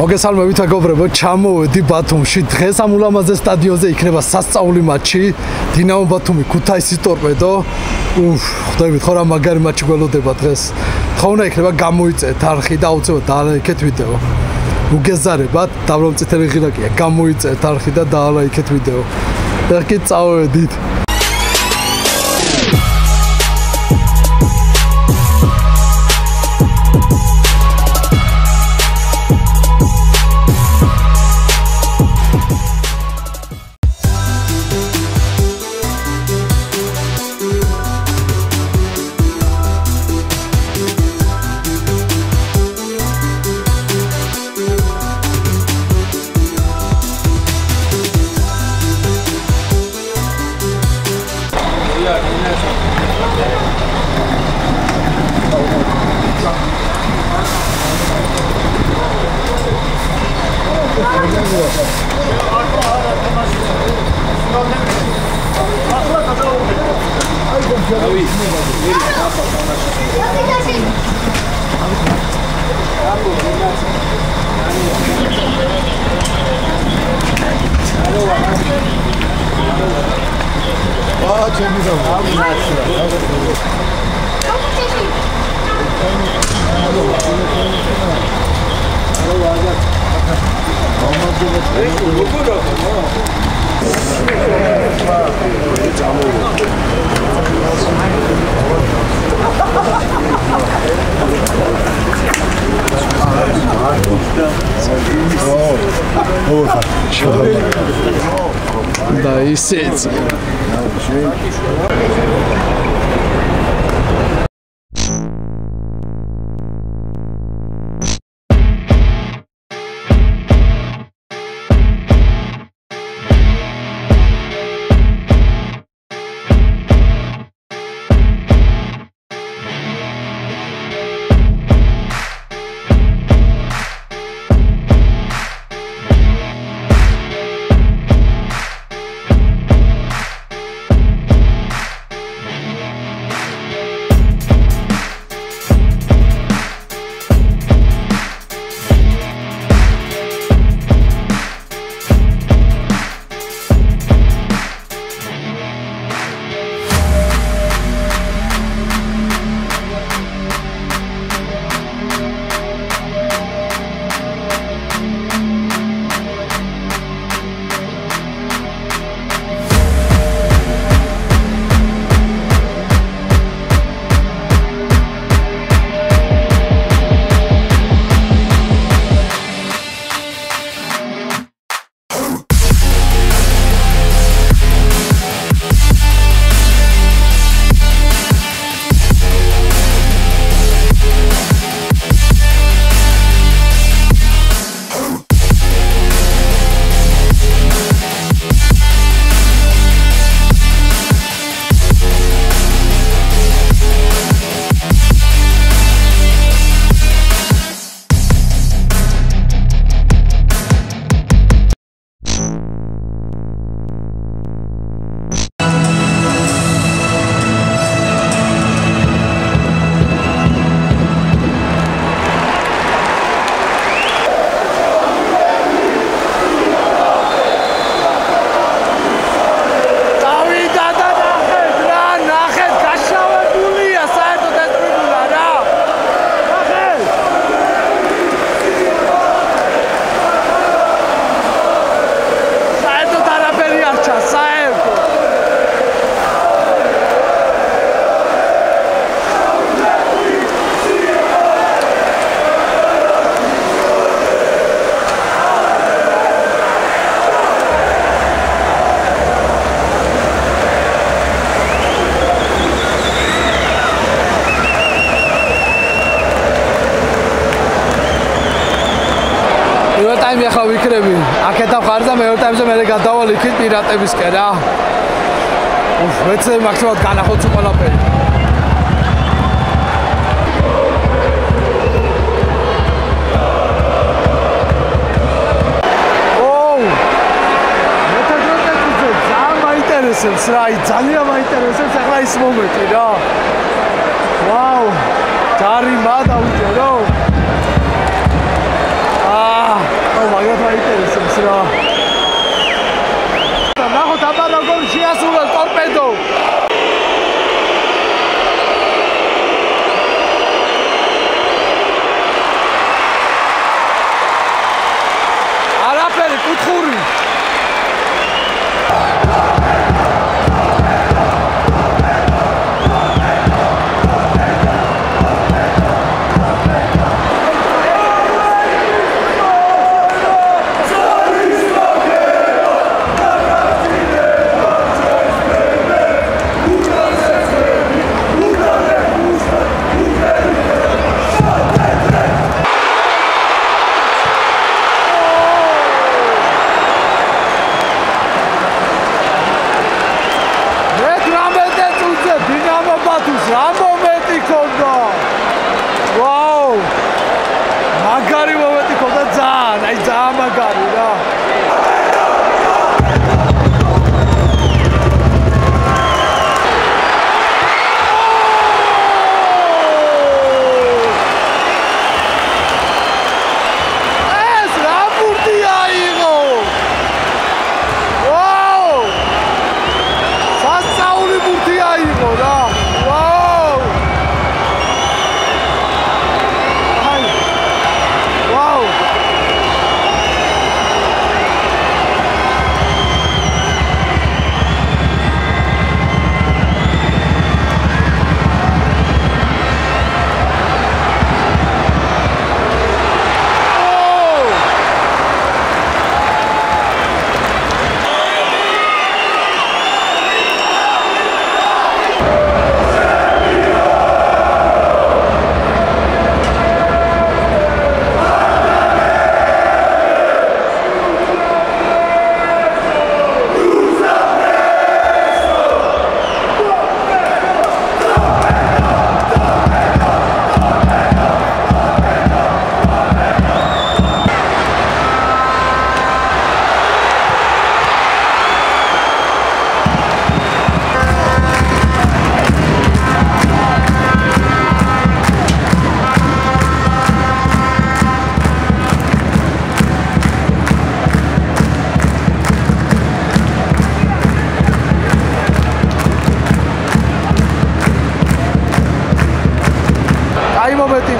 მოგესალმებით მეგობრებო, ჩამოვედი ბათუმში. დღეს ამ ულამაზე სტადიონზე იქნება სასწაული მატჩი. დინამო ბათუმი ქუთაისი ტორპედო. უფ, ხვდებით ხო რა მაგარი მატჩი გველოდება დღეს. თხოვნა იქნება გამოიწეთ არხი და აუცილებლად დაალაიქეთ ვიდეო. უგეზარებათ, დაბლომწითელი ღილაკია. გამოიწეთ არხი და დაალაიქეთ ვიდეო. ეხლა წავედით. 저기서 엄마 და ისეც ტაიმი ახლა ვიქრები. აქეთ ახარ და მეორე ტაიმზე მე გადავალ იქით პირატებისკენ რა. უფ, მეცე მაქსიმალურად განახოცი ყველაფერი. ინტერესებს რა, ძალიან მაინტერესებს ახლა ის მომენტი რა. ვაუ! ჯარი მადავიდე რო. は痛いすよ、は。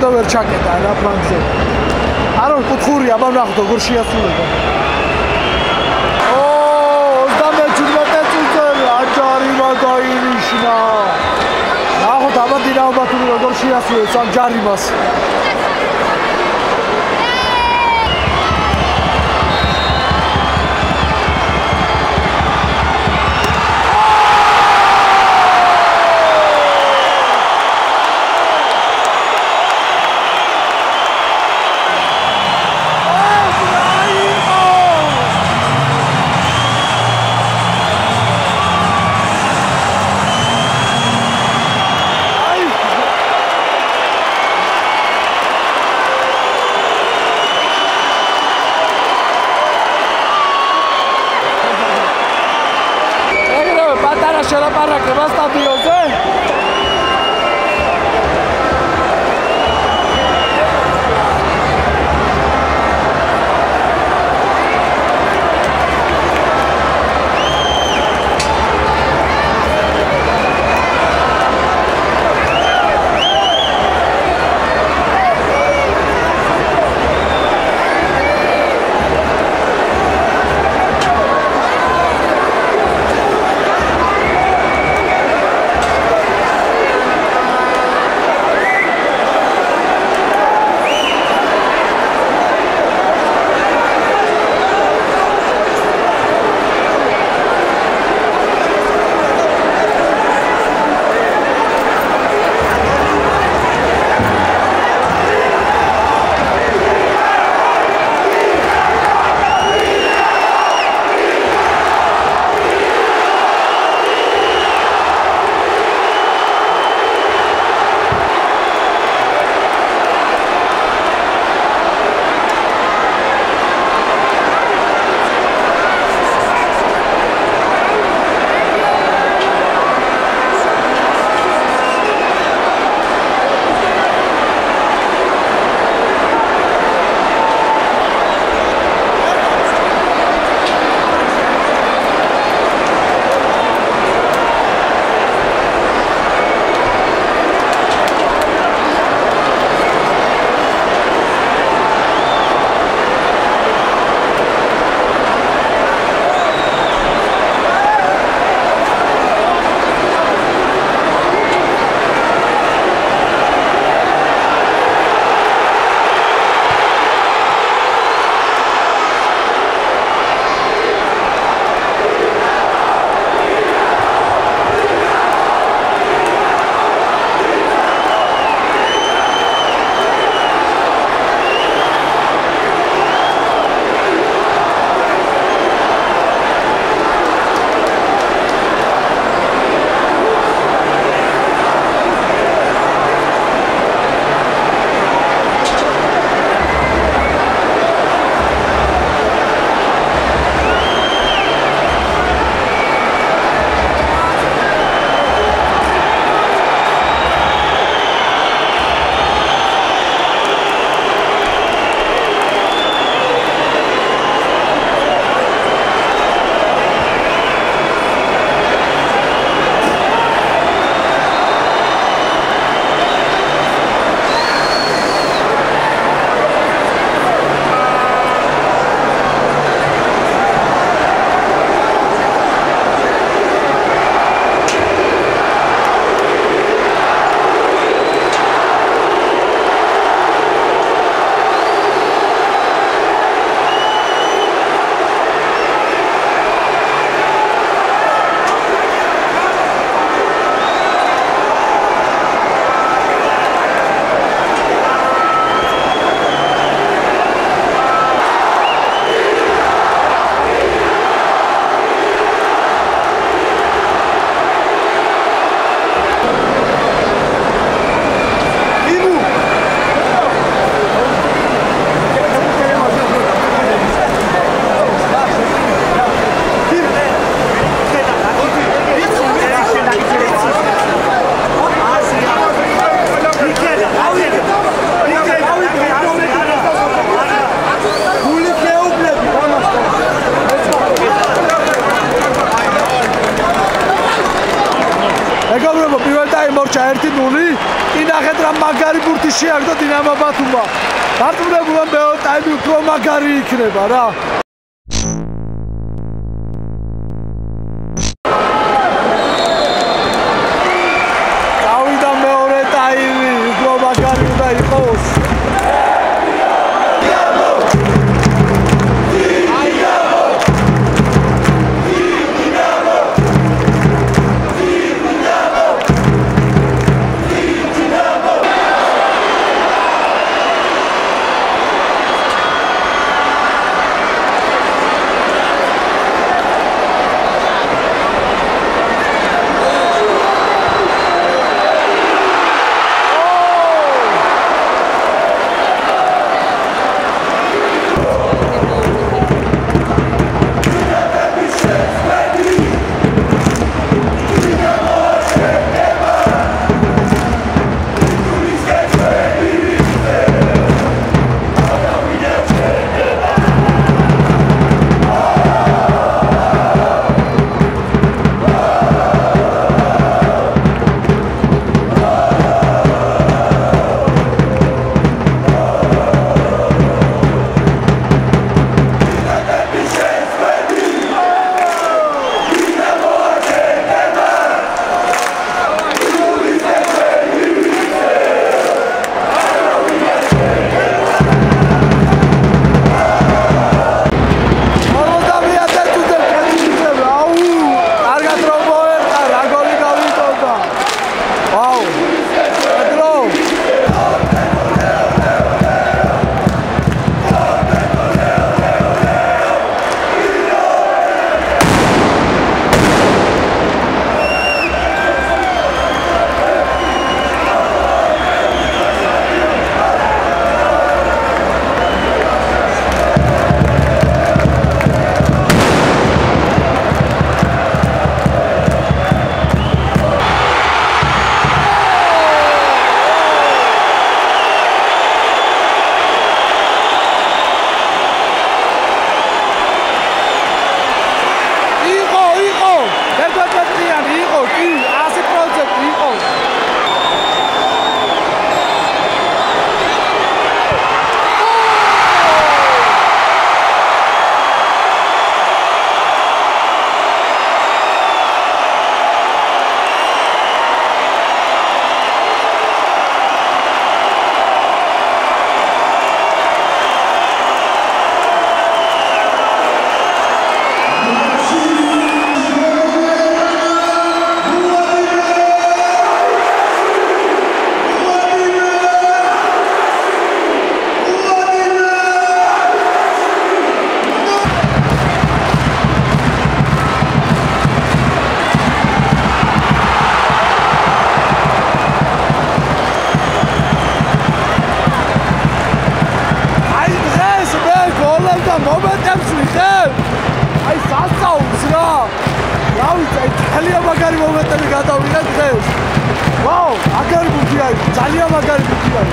ვერ ჩაკეტა რა ფრანგზე. არო კუთხური აბა ნახოთ როგორ შეასრულება. ო 37 წუთი აჯარი მაგაინიშნა. ნახოთ აბა დინამო ბათუმი როგორ შეასრულებს ამ ჯარიმას. დარწმუნებულმა მეორე ტაიმი უფრო მაგარი იქნება რა.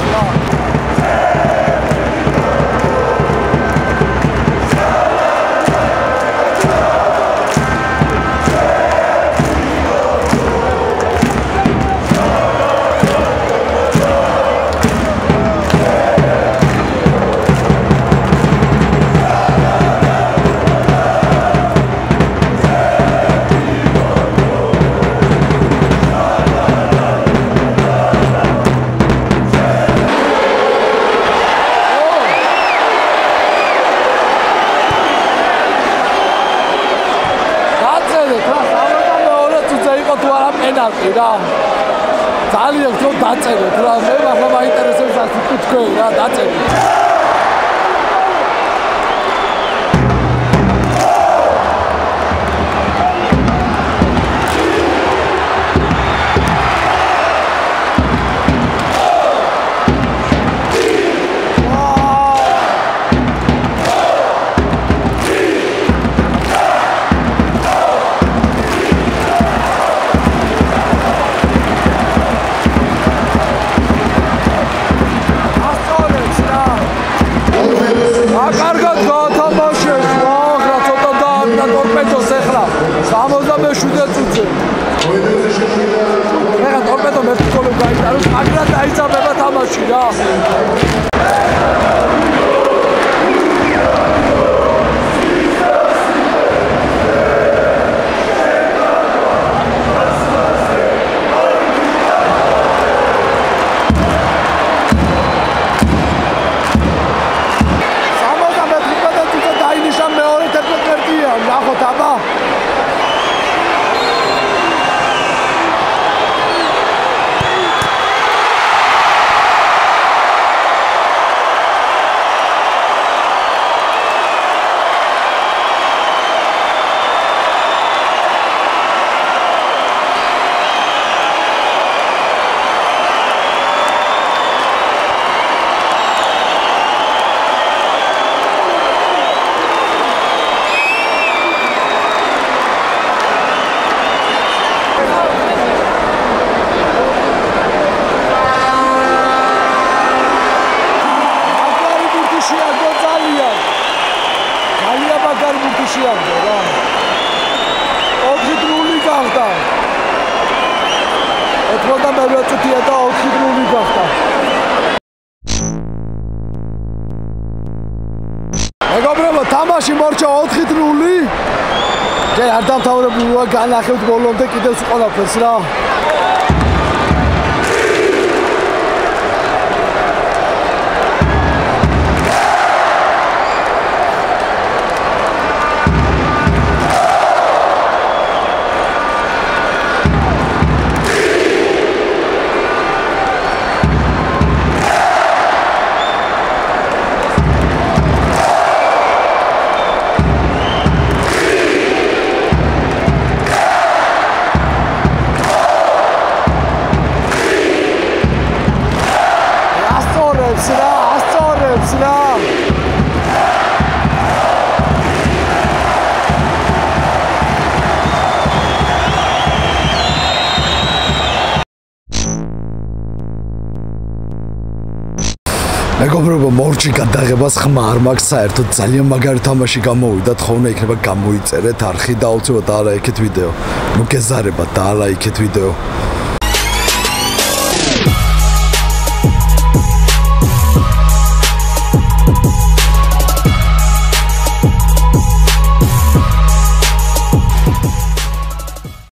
პენალტი რა. ძალიან თქო დაწერეთ რა. მე ახლა მაინტერესებს ასე თქვენ რა დამთავრებულა, განახევთ ბოლომდე კიდევ ყველაფერს რა. მეგობრებო, მორჩი გადაღებას ხმა არ მაქვს საერთოდ ძალიან მაგარი თამაში გამოვიდა, თხოვნე იქნება გამოიწერეთ არხი და აუცილებლად დაალაიქეთ ვიდეო. ნუ გეზარება დაალაიქეთ ვიდეო.